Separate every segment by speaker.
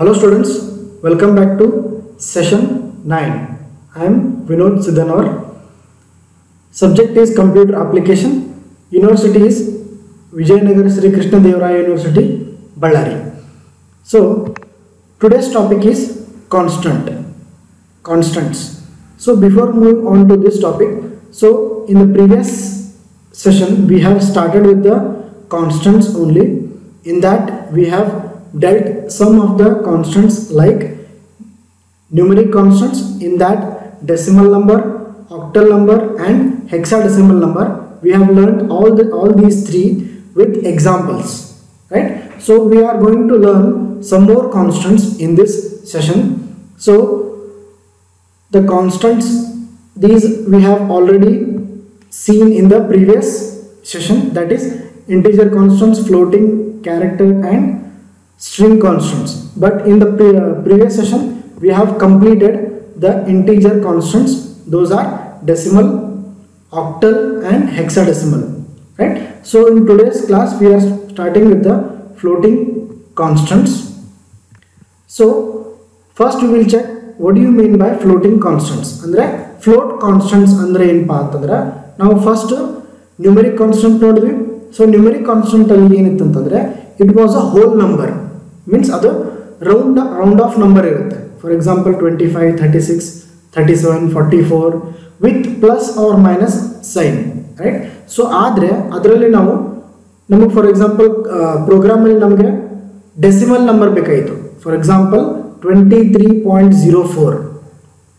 Speaker 1: Hello students, welcome back to session 9. I am Vinod Siddhanor. Subject is computer application. University is Vijayanagar Sri Krishna Devaraya University, Ballari. So today's topic is constant, constants. So before moving on to this topic, so in the previous session we have started with the constants only. In that we have dealt some of the constants like numeric constants in that decimal number octal number and hexadecimal number. We have learned all the all these three with examples right? So we are going to learn some more constants in this session. So the constants these we have already seen in the previous session that is integer constants floating character and string constants but in the pre- uh, previous session we have completed the integer constants those are decimal octal and hexadecimal right so in today's class we are starting with the floating constants so first we will check what do you mean by floating constants ಅಂದ್ರೆ float constants ಅಂದ್ರೆ ಏನಪ್ಪಾ ಅಂತಂದ್ರೆ ನಾವು first numeric constant ನೋಡಿದ್ವಿ so numeric constant ಅಲ್ಲಿ ಏನಿತ್ತು ಅಂತಂದ್ರೆ it was a whole number means ಅದು ರೌಂಡ್ ರೌಂಡ್ ಆಫ್ ನಂಬರ್ ಇರುತ್ತೆ. For example twenty five thirty six thirty seven forty four with plus or minus sign right so ಆದರೆ ಅದರಲ್ಲಿ ನಾವು ನಮಗೆ ಫಾರ್ ಎಕ್ಸಾಂಪಲ್ ಪ್ರೋಗ್ರಾಮಲ್ಲಿ ನಮಗೆ ಡೆಸಿಮಲ್ ನಂಬರ್ ಬೇಕಾಯಿತು. For example twenty three point zero four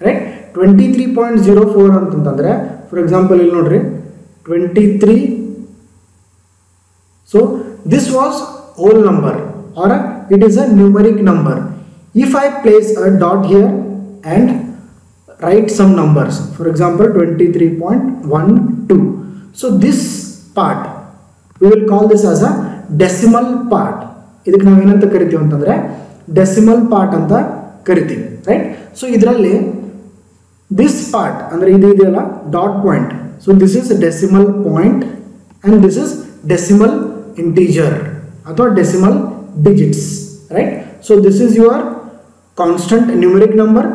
Speaker 1: right twenty three point zero four ಅಂತಂತಂದರೆ for example ಇಲ್ಲಿ ನೋಡ್ರಿ twenty three so this was whole number or it is a numeric number if I place a dot here and write some numbers, for example 23.12 so, this part, we will call this as a decimal part. ಇದಕ್ಕೆ ನಾವು ಏನಂತ ಕರಿತೀವಿ ಅಂತಂದರೆ decimal part ಅಂತ ಕರಿತೀವಿ right so ಇದರಲ್ಲಿ this part ಅಂದರೆ ಇದು ಇದೆಯಲ್ಲ dot point so this is decimal point and this is decimal integer ಅಥವಾ decimal digits right so this is your constant numeric number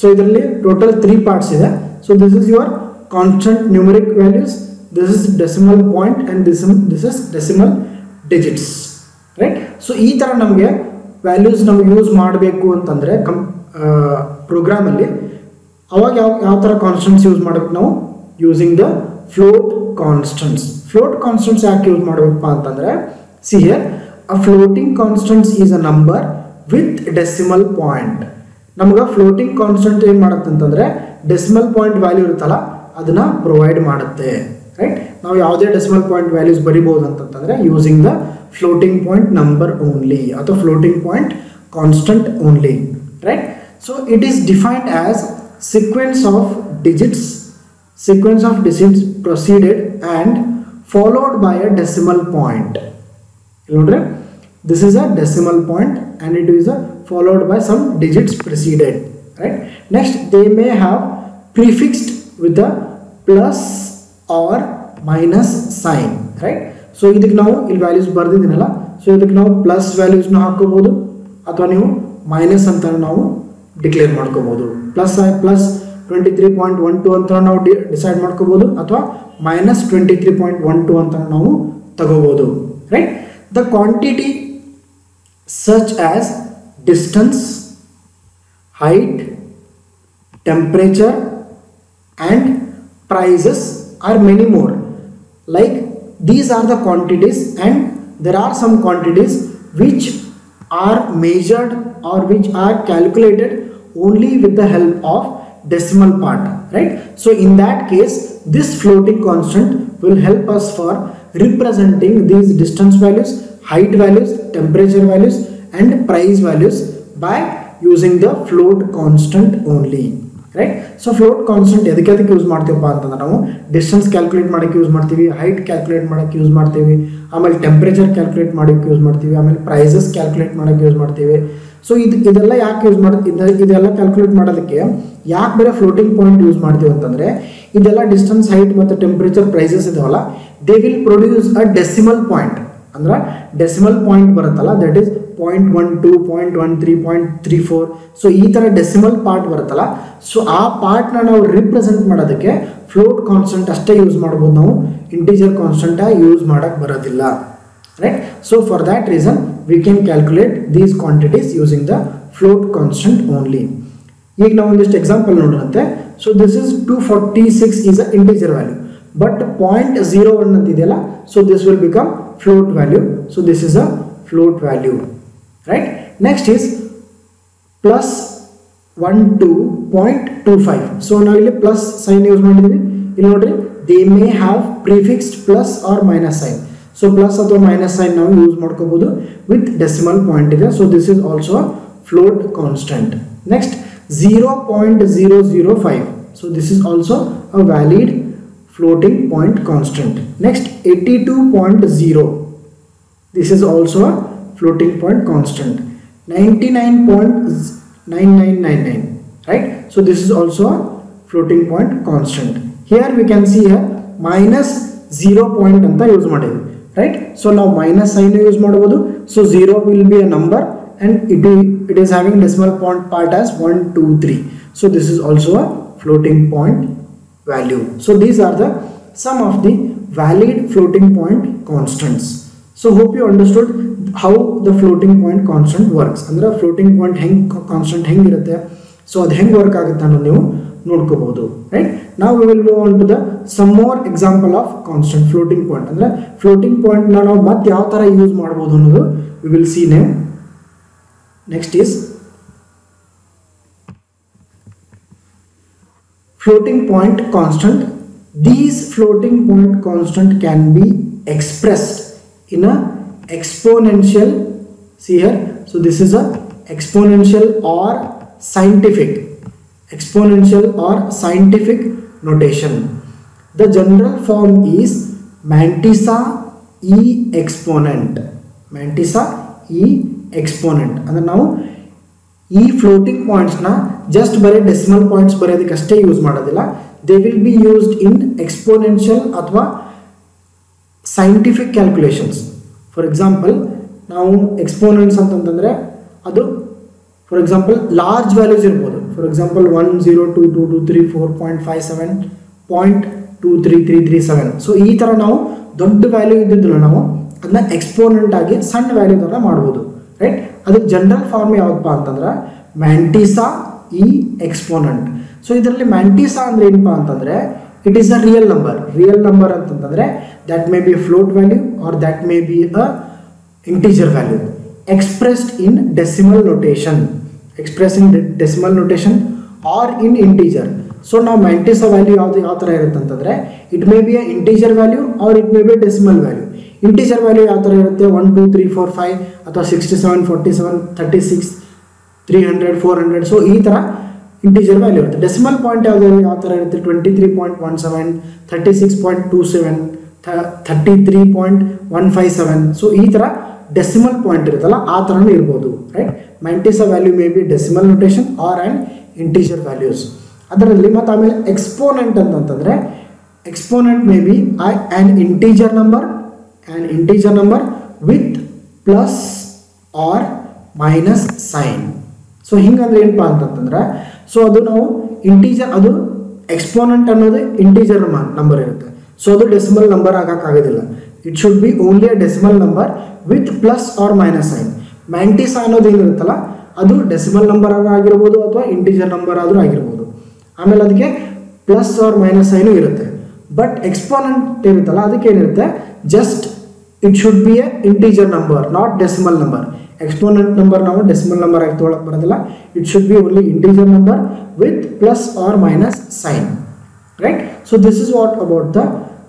Speaker 1: so ಇದರಲ್ಲಿ ಟೋಟಲ್ ತ್ರೀ ಪಾರ್ಟ್ಸ್ ಇದೆ. So this is your constant numeric values this is decimal point and this this is decimal digits right so ಈ ಥರ ನಮಗೆ values ನಾವು use ಮಾಡಬೇಕು ಅಂತಂದರೆ ಕಂ ಪ್ರೋಗ್ರಾಮಲ್ಲಿ ಅವಾಗ ಯಾವ ಯಾವ ಥರ ಕಾನ್ಸ್ಟೆಂಟ್ಸ್ ಯೂಸ್ ಮಾಡಬೇಕು ನಾವು? Using the float constants float constants ಯಾಕೆ ಯೂಸ್ ಮಾಡಬೇಕಪ್ಪ ಅಂತಂದರೆ see here a floating constant is a number with decimal point ನಮ್ಗೆ ಫ್ಲೋಟಿಂಗ್ ಕಾನ್ಸ್ಟೆಂಟ್ ಏನು ಮಾಡುತ್ತೆ ಅಂತಂದರೆ ಡೆಸಿಮಲ್ ಪಾಯಿಂಟ್ ವ್ಯಾಲ್ಯೂ ಇರುತ್ತಲ್ಲ, ಅದನ್ನ ಪ್ರೊವೈಡ್ ಮಾಡುತ್ತೆ. ರೈಟ್ ನಾವು ಯಾವುದೇ ಡೆಸಿಮಲ್ ಪಾಯಿಂಟ್ ವ್ಯಾಲ್ಯೂಸ್ ಬರಿಬೋದು ಅಂತಂತಂದರೆ using the floating point number only ಅಥವಾ floating point constant only right so it is defined as sequence of digits sequence of digits proceeded and followed by a decimal point ನೋಡ್ರಿ this is a decimal point and it is a followed by some digits preceded, right? Next, they may have prefixed with a plus or minus sign right so ಇದಕ್ಕೆ ನಾವು ಇಲ್ಲಿ values ಬರ್ದಿದ್ದೀನಲ್ಲ? So ಇದಕ್ಕೆ ನಾವು plus ವ್ಯಾಲ್ಯೂಸ್ನ ಹಾಕೋಬೋದು ಅಥವಾ ನೀವು minus ಅಂತ ನಾವು ಡಿಕ್ಲೇರ್ ಮಾಡ್ಕೋಬೋದು. Plus plus twenty three point one two ಅಂತ ನಾವು ಡಿ ಡಿಸೈಡ್ ಮಾಡ್ಕೋಬೋದು ಅಥವಾ minus twenty three point one two ಅಂತ ನಾವು ತಗೋಬೋದು right the quantity such as distance, height, temperature, and prices are many more. Like these are the quantities, and there are some quantities which are measured or which are calculated only with the help of decimal part, right? So, in that case, this floating constant will help us for representing these distance values height values, temperature values, and price values by using the float constant only. Right so float constant ಎದಕ್ಕೆ ಅದಕ್ಕೆ use ಮಾಡ್ತೀವಪ್ಪ ಅಂತಂದ್ರೆ ನಾವು distance calculate ಮಾಡೋಕ್ಕೆ use ಮಾಡ್ತೀವಿ height calculate ಮಾಡೋಕ್ಕೆ use ಮಾಡ್ತೀವಿ ಆಮೇಲೆ ಟೆಂಪ್ರೇಚರ್ ಕ್ಯಾಲ್ಕುಲೇಟ್ ಮಾಡೋಕ್ಕೆ ಯೂಸ್ ಮಾಡ್ತೀವಿ ಆಮೇಲೆ ಪ್ರೈಸಸ್ ಕ್ಯಾಲ್ಕುಲೇಟ್ ಮಾಡೋಕ್ಕೆ ಯೂಸ್ ಮಾಡ್ತೀವಿ. ಸೊ ಇದು ಇದೆಲ್ಲ ಯಾಕೆ ಯೂಸ್ ಮಾಡಿ ಇದೆಲ್ಲ ಕ್ಯಾಲ್ಕುಲೇಟ್ ಮಾಡೋದಕ್ಕೆ ಯಾಕೆ ಬೇರೆ ಫ್ಲೋಟಿಂಗ್ ಪಾಯಿಂಟ್ ಯೂಸ್ ಮಾಡ್ತೀವಿ ಅಂತಂದರೆ ಇದೆಲ್ಲ ಡಿಸ್ಟೆನ್ಸ್ ಹೈಟ್ ಮತ್ತು ಟೆಂಪ್ರೇಚರ್ ಪ್ರೈಸಸ್ ಇದಾವಲ್ಲ they will produce a decimal point ಅಂದ್ರೆ ಡೆಸಿಮಲ್ ಪಾಯಿಂಟ್ ಬರುತ್ತಲ್ಲ that is point one two point one three point three four so ಈ ಥರ ಡೆಸಿಮಲ್ ಪಾರ್ಟ್ ಬರುತ್ತಲ್ಲ ಸೊ ಆ ಪಾರ್ಟ್ನ ನಾವು ರಿಪ್ರೆಸೆಂಟ್ ಮಾಡೋದಕ್ಕೆ ಫ್ಲೋಟ್ ಕಾನ್ಸ್ಟೆಂಟ್ ಅಷ್ಟೇ ಯೂಸ್ ಮಾಡ್ಬೋದು ನಾವು. ಇಂಟೀಜರ್ ಕಾನ್ಸ್ಟೆಂಟಾಗಿ ಯೂಸ್ ಮಾಡೋಕ್ಕೆ ಬರೋದಿಲ್ಲ. Right so for that reason we can calculate these quantities using the float constant only ಈಗ ನಾವು ಒಂದಿಷ್ಟು example ನೋಡೋಣಂತೆ so this is two forty six is a integer value but point zero one ಅಂತಿದೆಯಲ್ಲ so this will become float value so this is a float value right next is plus one two point two five so ನಾವು ಇಲ್ಲಿ plus sign use ಮಾಡಿದ್ದೀವಿ ಇಲ್ಲಿ ನೋಡ್ರಿ they may have prefixed plus or minus sign so plus ಅಥವಾ minus sign ನಾವು use ಮಾಡ್ಕೋಬಹುದು with decimal point ಇದೆ so this is also float constant next zero point zero zero five so this is also a valid floating point constant. Next 82.0 this is also a floating point constant. 99.9999 right so this is also a floating point constant. Here we can see here minus 0 point ಅಂತ use ಮಾಡಿದ್ವಿ right so now minus sign use ಮಾಡಬಹುದು so 0 will be a number and it is, it is having decimal point part as 1 2 3 so this is also a floating point value. So, these are the some of the valid floating point constants. So, hope you understood how the floating point constant works. ಅಂದ್ರೆ floating point ಹೆಂಗೆ constant ಹೆಂಗಿರುತ್ತೆ so ಅದು ಹೆಂಗೆ work ಆಗುತ್ತೆ ಅನ್ನೋದು ನೀವು ನೋಡ್ಕೋಬಹುದು right ನಾವು will go on to the some more example of constant floating point ಅಂದ್ರೆ ಫ್ಲೋಟಿಂಗ್ ಪಾಯಿಂಟ್ನ ನಾವು ಮತ್ತೆ ಯಾವ ಥರ ಯೂಸ್ ಮಾಡ್ಬೋದು ಅನ್ನೋದು we will see name next is floating point constant. These floating point constant can be expressed in a exponential see here so this is a exponential or scientific exponential or scientific notation. The general form is mantissa e exponent. Mantissa e exponent. And now ಈ floating ಪಾಯಿಂಟ್ಸ್ನ just ಬರೀ decimal points ಬರೆಯೋದಕ್ಕೆ ಅಷ್ಟೇ use ಮಾಡೋದಿಲ್ಲ. They will be used in exponential ಅಥವಾ scientific calculations for example ನಾವು exponents ಅಂತಂತಂದರೆ ಅದು ಫಾರ್ ಎಕ್ಸಾಂಪಲ್ ಲಾರ್ಜ್ ವ್ಯಾಲ್ಯೂಸ್ ಇರ್ಬೋದು. For example one zero two two two three four point five seven point two three three three seven so ಈ ಥರ ನಾವು ದೊಡ್ಡ value ಇದ್ದಿದ್ದಲ್ಲ ನಾವು, ಅದನ್ನ ಎಕ್ಸ್ಪೋನೆಂಟ್ ಆಗಿ ಸಣ್ಣ ವ್ಯಾಲ್ಯೂದನ್ನ ಮಾಡ್ಬೋದು. ರೈಟ್ ಅದಕ್ಕೆ ಜನರಲ್ ಫಾರ್ಮ್ ಯಾವ್ದಪ್ಪ ಅಂತಂದ್ರೆ ಮ್ಯಾಂಟಿಸಾ ಇ ಎಕ್ಸ್ಪೋನೆಂಟ್ ಸೊ ಇದರಲ್ಲಿ ಮ್ಯಾಂಟಿಸಾ ಅಂದ್ರೆ ಏನಪ್ಪ ಅಂತಂದ್ರೆ it is a real number real number ಅಂತಂತಂದ್ರೆ that may be float value or that may be a integer value expressed in decimal notation express in decimal notation or in integer so ನಾವು mantissa value ಯಾವ್ದು ಯಾವ ಥರ ಇರುತ್ತೆ ಅಂತಂದ್ರೆ it may be a integer value or it may be decimal value integer value ಯಾವ ಥರ ಇರುತ್ತೆ? One two three four five ಅಥವಾ sixty seven forty seven thirty six three hundred four hundred so ಈ ಥರ ಇಂಟೀಜರ್ ವ್ಯಾಲ್ಯೂ ಇರುತ್ತೆ. Decimal point ಯಾವುದು ಯಾವ ಥರ ಇರುತ್ತೆ? Twenty three point one seven thirty six point two seven thirty three point one five seven so ಈ ಥರ decimal point ಇರುತ್ತಲ್ಲ, ಆ ಥರನೂ ಇರ್ಬೋದು right mantissa value may be decimal notation or and integer values ಅದರಲ್ಲಿ ಮತ್ತು ಆಮೇಲೆ ಎಕ್ಸ್ಪೋನೆಂಟ್ ಅಂತಂತಂದರೆ exponent may be I an integer number an integer number with plus or minus sign so ಹಿಂಗಂದ್ರೆ ಏನಪ್ಪ ಅಂತಂತಂದ್ರೆ ಸೊ ಅದು ನಾವು ಇಂಟೀಜರ್ ಅದು ಎಕ್ಸ್ಪೋನೆಂಟ್ ಅನ್ನೋದು ಇಂಟೀಜರ್ ನಂಬರ್ ಇರುತ್ತೆ. ಸೊ ಅದು decimal number ಆಗೋಕ್ಕಾಗೋದಿಲ್ಲ it should be only a decimal number with plus or minus sign mantissa ಅನ್ನೋದು ಏನಿರುತ್ತಲ್ಲ, ಅದು ಡೆಸಿಮಲ್ ನಂಬರ್ ಆಗಿರ್ಬೋದು ಅಥವಾ ಇಂಟೀಜರ್ ನಂಬರ್ ಆದರೂ ಆಗಿರ್ಬೋದು. ಆಮೇಲೆ ಅದಕ್ಕೆ ಪ್ಲಸ್ ಆರ್ ಮೈನಸ್ ಸೈನು ಇರುತ್ತೆ. ಬಟ್ ಎಕ್ಸ್ಪೋನೆಂಟ್ ಇರುತ್ತಲ್ಲ ಅದಕ್ಕೆ ಏನಿರುತ್ತೆ? Just it should be a integer number not decimal number exponent number ನಾವು ಡೆಸಿಮಲ್ ನಂಬರ್ ಆಗಿ ತೊಗೊಳಕ್ಕೆ ಬರೋದಿಲ್ಲ. It should be only integer number with plus or minus sign right so this is what about the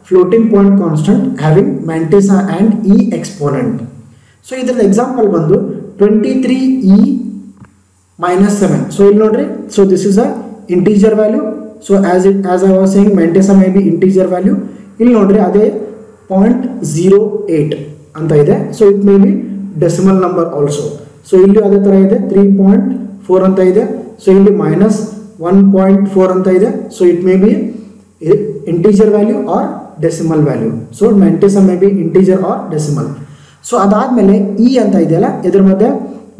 Speaker 1: floating point constant having mantissa and e exponent so ಇದ್ರದ್ದು example ಬಂದು twenty three e minus seven so ಇಲ್ಲಿ ನೋಡ್ರಿ. So this is a integer value so as it as I was saying mantissa may be integer value ಇಲ್ಲಿ ನೋಡ್ರಿ ಅದೇ point zero eight ಅಂತ ಇದೆ. So it may be decimal number also so ಇಲ್ಲಿ ಅದೇ ಥರ ಇದೆ ತ್ರೀ ಪಾಯಿಂಟ್ ಫೋರ್ ಅಂತ ಇದೆ. ಸೊ ಇಲ್ಲಿ ಮೈನಸ್ ಒನ್ ಪಾಯಿಂಟ್ ಫೋರ್ ಅಂತ ಇದೆ. So it may be integer value or decimal value so mantissa may be integer or decimal so ಅದಾದಮೇಲೆ ಇ ಅಂತ ಇದೆಯಲ್ಲ, ಇದ್ರ ಮಧ್ಯೆ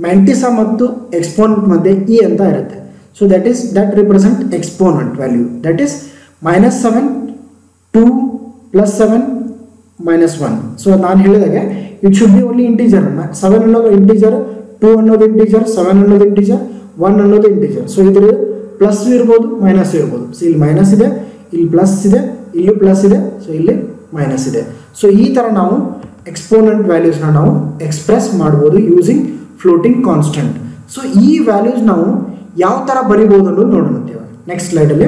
Speaker 1: ಮ್ಯಾಂಟಿಸಾ ಮತ್ತು ಎಕ್ಸ್ಪೋನೆಂಟ್ ಮಧ್ಯೆ ಇ ಅಂತ ಇರುತ್ತೆ. So that is that represent exponent value that is minus seven two plus seven minus one so ನಾನು ಹೇಳಿದಾಗೆ it should be only integer seven ಅನ್ನೋದು ಇಂಟೀಜರ್ ಟೂ ಅನ್ನೋದು ಇಂಟೀಜರ್ ಸೆವೆನ್ ಅನ್ನೋದು ಇಂಟೀಜರ್ ಒನ್ ಅನ್ನೋದು integer so ಇದ್ರ plus ಇರ್ಬೋದು minus ಇರ್ಬೋದು. So ಇಲ್ಲಿ ಮೈನಸ್ ಇದೆ, ಇಲ್ಲಿ ಪ್ಲಸ್ ಇದೆ, ಇಲ್ಲಿ ಪ್ಲಸ್ ಇದೆ ಸೊ ಇಲ್ಲಿ ಮೈನಸ್ ಇದೆ. ಸೊ ಈ ಥರ ನಾವು ಎಕ್ಸ್ಪೋನೆಂಟ್ ವ್ಯಾಲ್ಯೂಸ್ನ ನಾವು ಎಕ್ಸ್ಪ್ರೆಸ್ ಮಾಡ್ಬೋದು ಯೂಸಿಂಗ್ ಫ್ಲೋಟಿಂಗ್ ಕಾನ್ಸ್ಟೆಂಟ್ ಸೊ ಈ ವ್ಯಾಲ್ಯೂಸ್ ನಾವು ಯಾವ ಥರ ಬರಿಬೋದು ಅನ್ನೋದು ನೋಡೋಣ next ಸ್ಲೈಡಲ್ಲಿ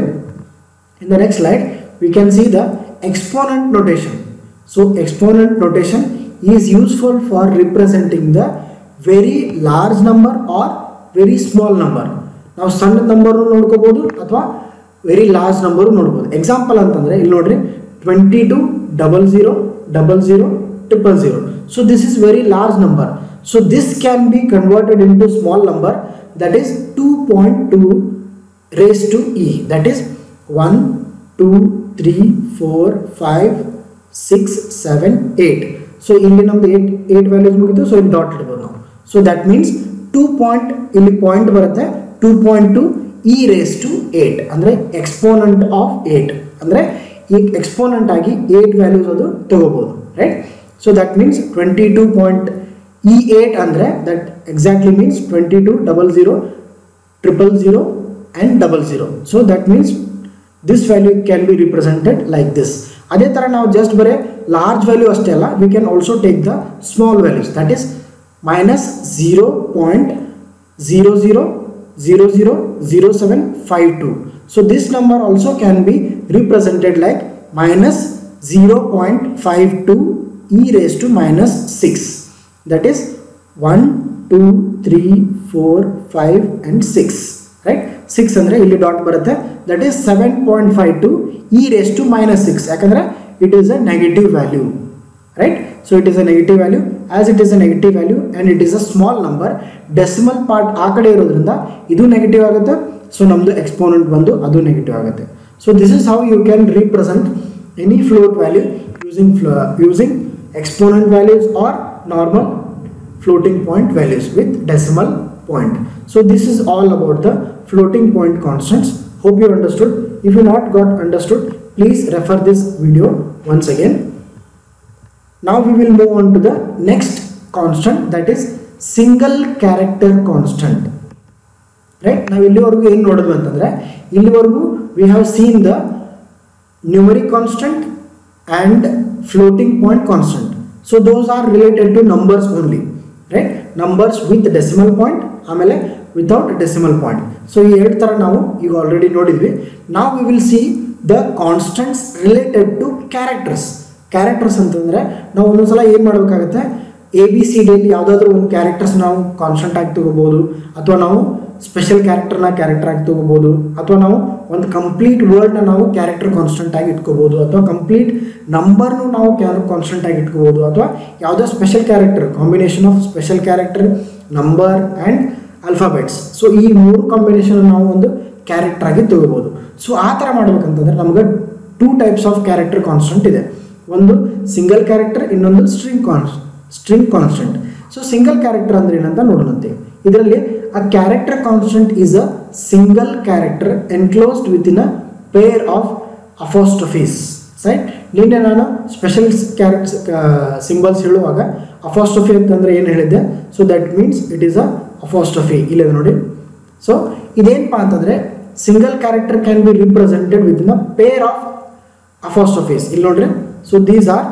Speaker 1: in the next slide we can see the exponent notation so exponent notation is useful for representing the very large number or very small number ನಾವು ಸಣ್ಣ number ನೋಡ್ಕೋಬೋದು ಅಥವಾ ವೆರಿ ಲಾರ್ಜ್ ನಂಬರು ನೋಡ್ಬೋದು. ಎಕ್ಸಾಂಪಲ್ ಅಂತಂದರೆ, ಇಲ್ಲಿ ನೋಡ್ರಿ twenty two double zero double zero triple zero so this is very large number so this can be converted into small number that is two point two raised to e. That is 1 2 3 4 5 6 7 8 so ಇಲ್ಲಿ ನಮ್ದು eight eight values ಮುಗಿತು so ಇಲ್ಲಿ dot ಇಡ್ಬೋದು ನಾವು so that means two point ಇಲ್ಲಿ point ಬರುತ್ತೆ two point two E raise to eight ಅಂದರೆ exponent of eight ಅಂದರೆ ಈ ಎಕ್ಸ್ಪೋನೆಂಟ್ ಆಗಿ ಏಟ್ ವ್ಯಾಲ್ಯೂಸ್ ಅದು ತಗೋಬೋದು right so that means twenty two point e eight ಅಂದರೆ that exactly means twenty two double zero triple zero, and double zero. So, that means this value can be represented like this. ಅದೇ ಥರ ನಾವು just ಬರೀ large value ಅಷ್ಟೇ ಅಲ್ಲ we can also take the small values that is minus zero point zero zero zero zero zero seven five two so this number also can be represented like minus zero point five two e raise to minus six that is one two three four five and six right six ಅಂದರೆ ಇಲ್ಲಿ dot ಬರುತ್ತೆ. That is seven point five two e raise to minus six ಯಾಕಂದರೆ it is a negative value right so it is a negative value as it is a negative value and it is a small number decimal part ಆ ಕಡೆ ಇರೋದ್ರಿಂದ ಇದು negative ಆಗುತ್ತೆ. So ನಮ್ಮದು exponent ಬಂದು ಅದು negative ಆಗುತ್ತೆ. So this is how you can represent any float value using flow using exponent values or normal floating point values with decimal point. So this is all about the floating point constants. Hope you understood. If you not got understood, please refer this video once again. Now we will move on to the next constant that is single character constant. Right ನಾವು ಇಲ್ಲಿವರೆಗೂ ಏನು ನೋಡಿದ್ವಿ ಅಂತಂದರೆ ಇಲ್ಲಿವರೆಗೂ we have seen the numeric constant and floating point constant so those are related to numbers only Right numbers with decimal point ಆಮೇಲೆ without decimal point so ಈ ಎರಡು ಥರ ನಾವು ಈಗ ಆಲ್ರೆಡಿ ನೋಡಿದ್ವಿ. ನಾವು we will see the constants related to characters characters ಅಂತಂದರೆ ನಾವು ಒಂದೊಂದು ಸಲ ಏನು ಮಾಡಬೇಕಾಗುತ್ತೆ? ಎ ಬಿ ಸಿ ಡಿಯಲ್ಲಿ ಯಾವುದಾದ್ರೂ ಒಂದು ಕ್ಯಾರೆಕ್ಟರ್ಸ್ ನಾವು ಕಾನ್ಸ್ಟೆಂಟ್ ಆಗಿ ತಗೋಬೋದು, ಅಥವಾ ನಾವು ಸ್ಪೆಷಲ್ ಕ್ಯಾರೆಕ್ಟರ್ನ ಕ್ಯಾರೆಕ್ಟರ್ ಆಗಿ ತಗೋಬೋದು, ಅಥವಾ ನಾವು ಒಂದು ಕಂಪ್ಲೀಟ್ ವರ್ಡ್ನ ನಾವು ಕ್ಯಾರೆಕ್ಟರ್ ಕಾನ್ಸ್ಟೆಂಟ್ ಆಗಿ ಇಟ್ಕೋಬೋದು, ಅಥವಾ ಕಂಪ್ಲೀಟ್ ನಂಬರ್ನು ನಾವು ಕ್ಯಾರ ಕಾನ್ಸ್ಟೆಂಟ್ ಆಗಿ ಇಟ್ಕೋಬೋದು, ಅಥವಾ ಯಾವುದೋ special character combination of special character number and alphabets so ಈ ಮೂರು ಕಾಂಬಿನೇಷನ್ ನಾವು ಒಂದು ಕ್ಯಾರೆಕ್ಟರ್ ಆಗಿ ತಗೋಬೋದು. ಸೊ ಆ ಥರ ಮಾಡ್ಬೇಕಂತಂದ್ರೆ ನಮಗೆ two types of character constant ಇದೆ. ಒಂದು ಸಿಂಗಲ್ ಕ್ಯಾರೆಕ್ಟರ್ ಇನ್ನೊಂದು string cons string constant so single character ಅಂದ್ರೆ ಏನಂತ ನೋಡೋಣಂತೆ. ಇದರಲ್ಲಿ a character constant a single character enclosed within a pair of apostrophes. Right ನಿನ್ನೆ ನಾನು ಸ್ಪೆಷಲ್ ಕ್ಯಾರೆಕ್ಟ್ ಸಿಂಬಲ್ಸ್ ಹೇಳುವಾಗ ಅಫಾಸ್ಟ್ರಫಿ ಅಂತಂದ್ರೆ ಏನು ಹೇಳಿದ್ದೆ? So that means it is a apostrophe ಇಲ್ಲದ ನೋಡಿ. ಸೊ ಇದೇನಪ್ಪ ಅಂತಂದ್ರೆ single character can be represented within a pair of apostrophes ಇಲ್ಲಿ ನೋಡ್ರಿ? So these are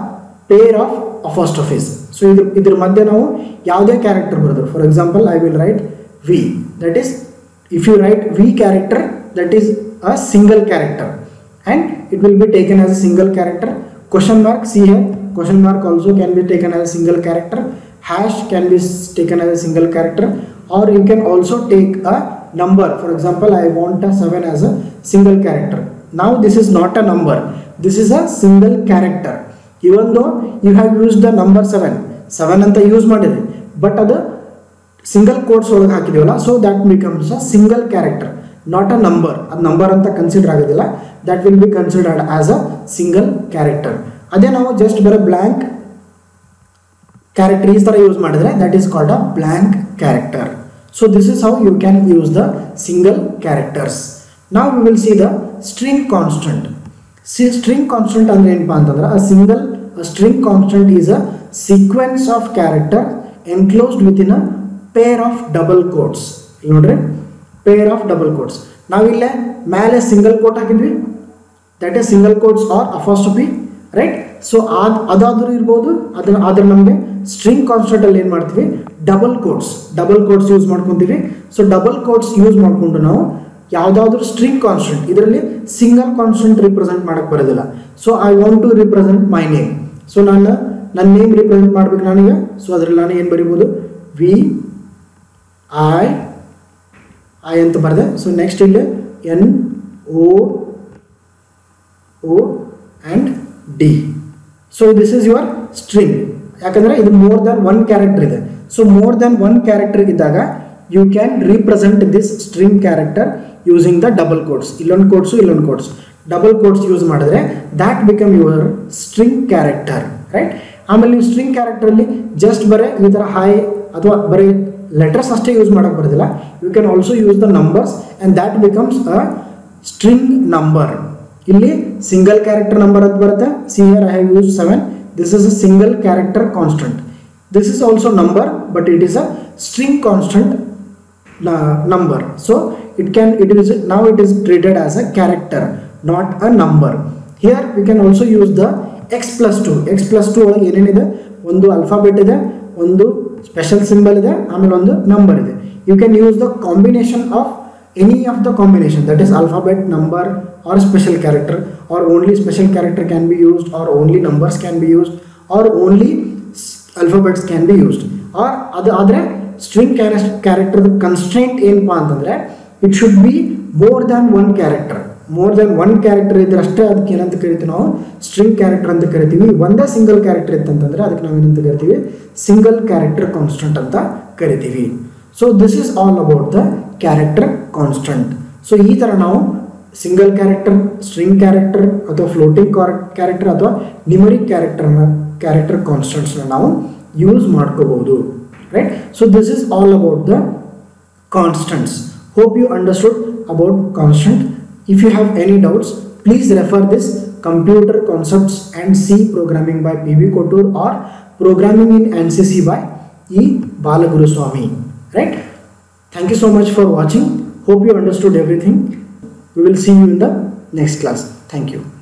Speaker 1: pair of apostrophes so ಇದ್ರ ಇದ್ರ ಮಧ್ಯೆ ನಾವು ಯಾವುದೇ ಕ್ಯಾರೆಕ್ಟರ್ ಬರೋದು for example I will write V that is if you write V character that is a single character and it will be taken as a single character question mark C here question mark also can be taken as a single character hash can be s- taken as a single character or you can also take a number for example i want a 7 as a single character now this is not a number this is a single character Even though you have used the number 7 7 ಅಂತ use ಮಾಡಿದೆ. But ಅದು single quotes ಒಳಗೆ ಹಾಕಿದೀವಲ್ಲ so that becomes a single character not a number ಅದು number ಅಂತ consider ಆಗೋದಿಲ್ಲ. That will be considered as a single character ಅದೇ ನಾವು just ಬರೋ ಬ್ಲ್ಯಾಂಕ್ ಕ್ಯಾರೆಕ್ಟರ್ ಈ ಥರ ಯೂಸ್ ಮಾಡಿದ್ರೆ that is called a blank character so this is how you can use the single characters ನಾವು will see the string constant C string constant ಅಂದ್ರೆ ಏನಪ್ಪ ಅಂತಂದ್ರೆ a single string constant is a sequence of character enclosed within a pair of double quotes ನೋಡ್ರಿ pair of double quotes ನಾವಿಲ್ಲೇ ಮೇಲೆ single quote ಹಾಕಿದ್ವಿ. That is single quotes or apostrophe right so ಅದು ಅದಾದರೂ ಇರ್ಬೋದು, ಅದನ್ನ ಅದನ್ನ ನಮಗೆ ಸ್ಟ್ರಿಂಗ್ ಕಾನ್ಸ್ಟೆಂಟ್ ಅಲ್ಲಿ ಏನು ಮಾಡ್ತೀವಿ? Double quotes double quotes use ಮಾಡ್ಕೊತೀವಿ. ಸೊ ಡಬಲ್ ಕೋಟ್ಸ್ ಯೂಸ್ ಮಾಡಿಕೊಂಡು ನಾವು ಯಾವುದಾದ್ರೂ ಸ್ಟ್ರಿಂಗ್ ಕಾನ್ಸ್ಟೆಂಟ್ ಇದರಲ್ಲಿ ಸಿಂಗಲ್ ಕಾನ್ಸ್ಟೆಂಟ್ ರಿಪ್ರೆಸೆಂಟ್ ಮಾಡಕ್ಕೆ ಬರೋದಿಲ್ಲ. So I want to represent my name so ನಾನು ನನ್ನ ನೇಮ್ ರಿಪ್ರೆಸೆಂಟ್ ಮಾಡ್ಬೇಕು ನನಗೆ. ಸೊ ಅದರಲ್ಲಿ ನಾನು ಏನು ಬರಿಬೋದು? ವಿ ಐ ಐ ಅಂತ ಬರೆದೆ. ಸೊ ನೆಕ್ಸ್ಟ್ ಇಲ್ಲಿ N O O and D so this is your string ಯಾಕಂದರೆ ಇದು ಮೋರ್ ದನ್ ಒನ್ ಕ್ಯಾರೆಕ್ಟರ್ ಇದೆ. So more than one character ಇದ್ದಾಗ you can represent this string character using the double quotes ಇಲ್ಲೊಂದು quotes ಇಲ್ಲೊಂದು quotes double quotes use ಮಾಡಿದ್ರೆ that become your string character right ಆಮೇಲೆ ನೀವು string ಕ್ಯಾರೆಕ್ಟರಲ್ಲಿ just ಬರೀ ಈ ಥರ ಹಾಯ್ ಅಥವಾ ಬರೀ ಲೆಟರ್ಸ್ ಅಷ್ಟೇ ಯೂಸ್ ಮಾಡೋಕ್ಕೆ ಬರೋದಿಲ್ಲ. You can also use the numbers and that becomes a string number ಇಲ್ಲಿ ಸಿಂಗಲ್ ಕ್ಯಾರೆಕ್ಟರ್ ನಂಬರ್ ಅಂತ ಬರುತ್ತೆ. See or I have use seven this is a single character constant this is also number but it is a string constant number so it can, it is, now it is treated as a character, not a number. Here we can also use the x plus 2 x plus 2 ಒಳಗೆ ಏನೇನಿದೆ? ಒಂದು alphabet ಇದೆ, ಒಂದು special symbol ಇದೆ, ಆಮೇಲೆ ಒಂದು number ಇದೆ. You can use the combination of any of the combination that is alphabet number or special character or only special character can be used or only numbers can be used or only alphabets can be used or ಅದು ಆದರೆ string character constraint ಏನಪ್ಪ ಅಂತಂದರೆ it should be more than one character more than one character ಇದ್ರೆ ಅಷ್ಟೇ ಅದಕ್ಕೆ ಏನಂತ ಕರಿತೀವಿ ನಾವು? ಸ್ಟ್ರಿಂಗ್ ಕ್ಯಾರೆಕ್ಟರ್ ಅಂತ ಕರಿತೀವಿ. ಒಂದೇ ಸಿಂಗಲ್ ಕ್ಯಾರೆಕ್ಟರ್ ಇತ್ತಂತಂದ್ರೆ ಅದಕ್ಕೆ ನಾವು ಏನಂತ ಕರಿತೀವಿ? ಸಿಂಗಲ್ ಕ್ಯಾರೆಕ್ಟರ್ ಕಾನ್ಸ್ಟಂಟ್ ಅಂತ ಕರಿತೀವಿ. So this is all about the character constant so ಈ ಥರ ನಾವು ಸಿಂಗಲ್ ಕ್ಯಾರೆಕ್ಟರ್ ಸ್ಟ್ರಿಂಗ್ ಕ್ಯಾರೆಕ್ಟರ್ ಅಥವಾ ಫ್ಲೋಟಿಂಗ್ ಕ್ಯಾರೆಕ್ಟರ್ ಅಥವಾ ನಿಮರಿಕ್ ಕ್ಯಾರೆಕ್ಟರ್ನ ಕ್ಯಾರೆಕ್ಟರ್ ಕಾನ್ಸ್ಟಂಟ್ಸ್ನ ನಾವು ಯೂಸ್ ಮಾಡ್ಕೋಬಹುದು right so this is all about the constants. Hope you understood about constant. If you have any doubts please refer this computer concepts and c programming by pb kotur or programming in ncc by e. Balaguru swami. Right? Thank you so much for watching. Hope you understood everything. We will see you in the next class. Thank you